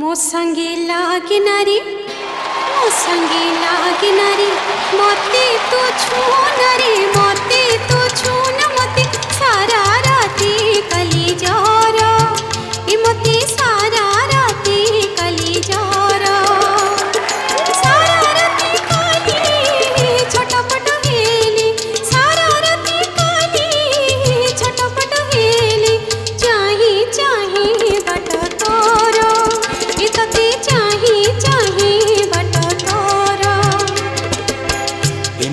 मो संगे लागे नारी मो संगे लागे नारी मते तो छू नारी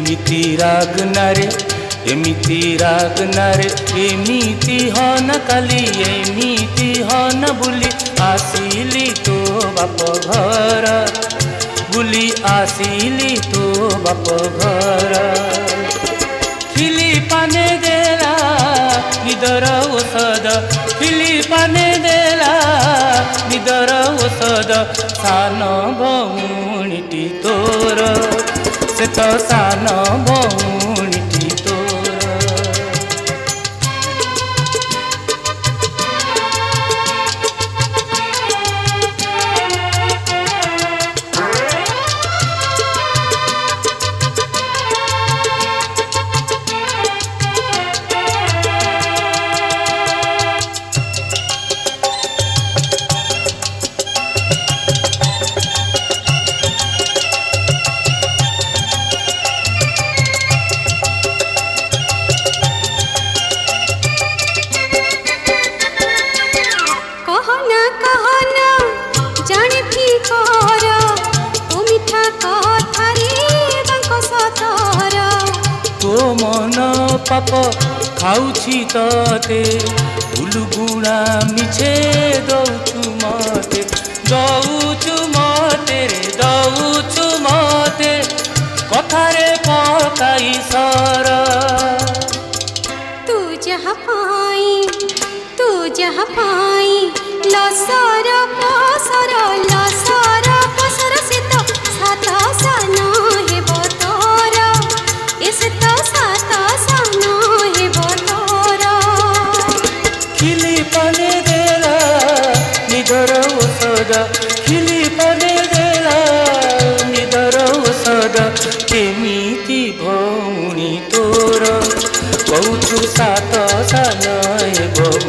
এমিতি রাগনারে এমিতি রাগনারে এমিতি হন কালি এমিতি হন বুলি আসিলি তো বাপ ঘর বুলি আসিলি তো বাপ ঘর খিলি পানে দেলা নিদর ওষধ খিলি পানে দেলা নিদর ওষধ সান ভৌণীটি তোর से तो सानो बोऊ পাপ খাଉଛି তে ভুলগুণা মিছে দৌছু মতে দৌছু মতে রে, দৌছু মতে, কথারে পকাই সর। তু যাহা পাই, তু যাহা পাই, লসর পসর पनि देला निधर सदा खिली पनि देला निधर सदा केमिति भौणी तोर। बहुतु सात सानै बहु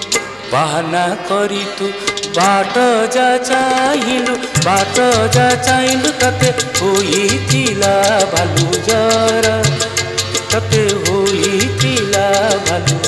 বাহানা কৰি তু বাট যা চাইলু বাট যা চাইলু তাতে হৈছিলা ভালু জ্বৰ তাতে হৈছিলা ভালু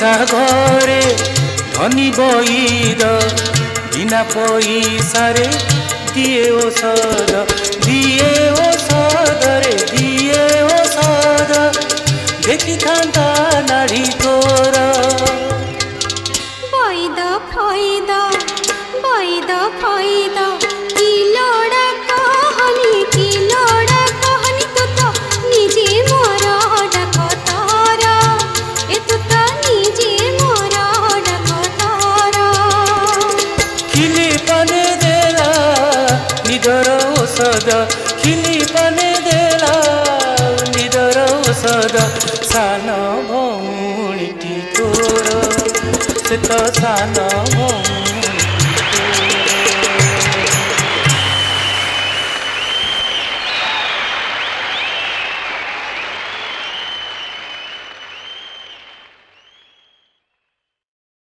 ସାଗରେ ଧନୀ ବଇଦ ବିନା ପଇସାରେ ଦିଏ ଔଷଧ ଦିଏ ଔଷଧରେ ଦିଏ ଔଷଧ ଦେଖିଥାନ୍ତା ନାଡ଼ି ତୋର ବୈଦ ଫଇଦ ବୈଦ ଫଇଦ खिली पनि देला निदो सदा। सानो भौँटीको र सेतो सानो भौँ